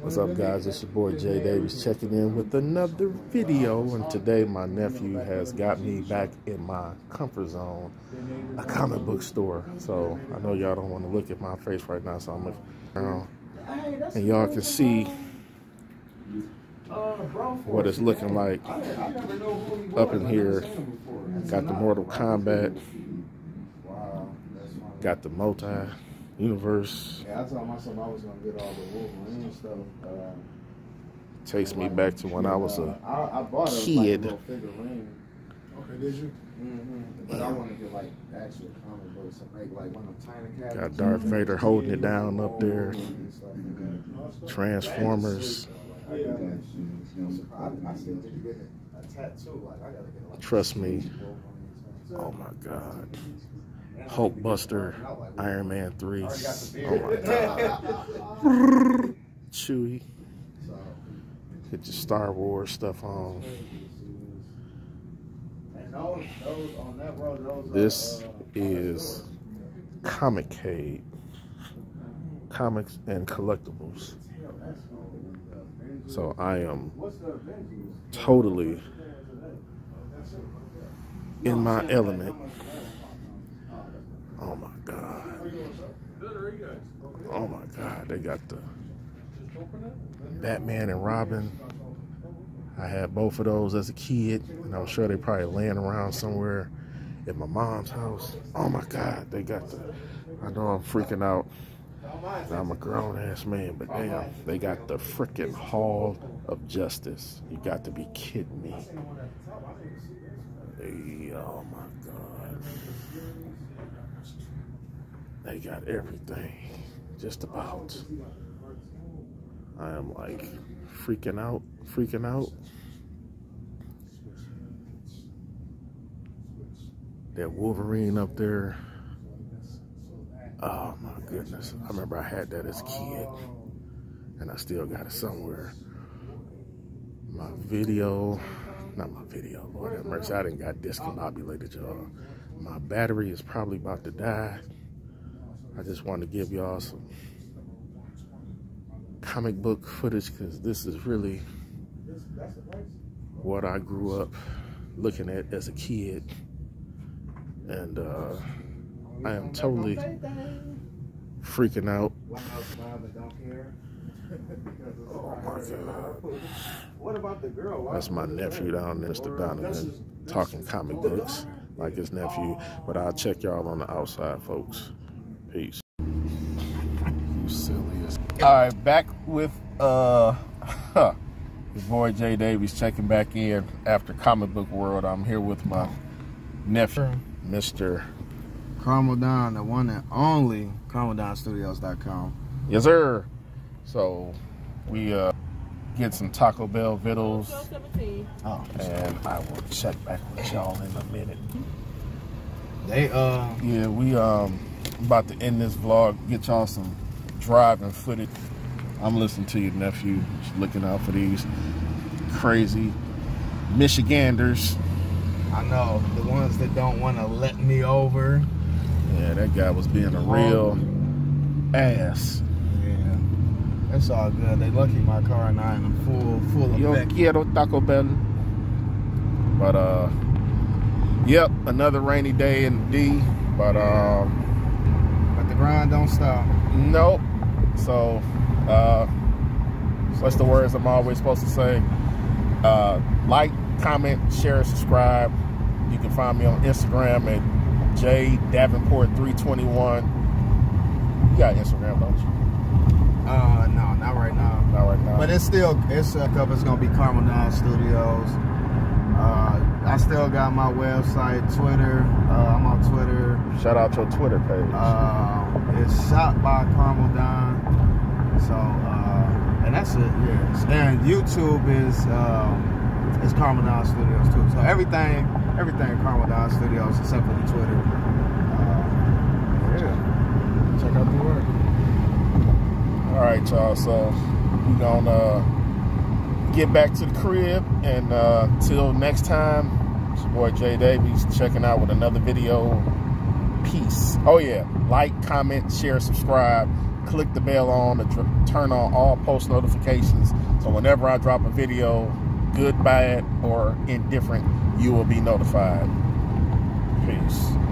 What's up guys, it's your boy Jay Davies checking in with another video and today my nephew has got me back in my comfort zone, a comic book store. So I know y'all don't want to look at my face right now so I'm looking around and y'all can see what it's looking like up in here. Got the Mortal Kombat, got the multi universe. Yeah, I told myself I was gonna get all the Wolverine stuff. Uh, Takes me back to when I was a I, I bought a kid. Like, little figurine. Okay, did you? Mm-hmm. But I want to get like actual comic books and make like one of tiny cabinets. Got Darth Vader holding it down up there. And stuff like that. Transformers. I, got that shit. I, I still need to get a tattoo. Like I gotta get like Trust me. Oh my God. Hulk Buster, Iron Man 3. I already got Oh my. God. Chewie. Get your Star Wars stuff on. and those, those on that road, those This uh, is Comicade. Comics and collectibles. So I am What's the Avengers? totally in my element. Oh my God. Oh my God. They got the Batman and Robin. I had both of those as a kid, and I'm sure they probably laying around somewhere at my mom's house. Oh my God, they got the. I know I'm freaking out. I'm a grown ass man, but damn, they got the freaking Hall of Justice. You got to be kidding me. Hey, oh my God. They got everything, just about. I am like freaking out, freaking out. That Wolverine up there. Oh my goodness. I remember I had that as a kid. And I still got it somewhere. My video, not my video, Lord have mercy. I didn't got discombobulated, y'all. My battery is probably about to die. I just wanted to give y'all some comic book footage because this is really what I grew up looking at as a kid. And uh, I am totally freaking out. One of those guys that don't care. Because it's Oh my God. What about the girl? That's my nephew down there, Mr. Donovin, talking comic books like his nephew. But I'll check y'all on the outside, folks. Peace. You silly as. All right, back with uh, your boy Jay Davies checking back in after Comic Book World. I'm here with my nephew, Mr. Chromadon, the one and only ChromadonStudios.com. Yes, sir. So we uh get some Taco Bell vittles. Oh, And I will check back with y'all in a minute. they uh, Yeah, we um about to end this vlog, get y'all some driving footage. I'm listening to your nephew, just looking out for these crazy Michiganders. I know the ones that don't want to let me over. Yeah, that guy was being a real ass. It's all good. They lucky my car and I am full, full of Yo quiero Taco Bell. But uh yep, another rainy day in D. But um But the grind don't stop. Nope. So, uh, what's the words I'm always supposed to say? Uh, like, comment, share, subscribe. You can find me on Instagram at jdavenport321. You got Instagram, don't you? Uh, no, not right now. Not right now. But it's still, it's up. It's gonna be Carmel Carmadon Studios. Uh, I still got my website, Twitter. Uh, I'm on Twitter. Shout out to your Twitter page. Uh, it's shot by Carmadon. So, uh, and that's it. Yeah. And YouTube is um, is Carmadon Studios too. So everything, everything Carmel Carmadon Studios except for the Twitter. Uh, yeah. Check out the work. All right, y'all. So we gonna uh, get back to the crib, and uh, till next time, it's your boy Jay Davies checking out with another video. Peace. Oh yeah, like, comment, share, subscribe. click the bell on to turn on all post notifications. So whenever I drop a video, good, bad, or indifferent, you will be notified. Peace.